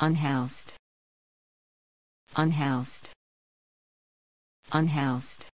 unhoused. Unhoused. Unhoused.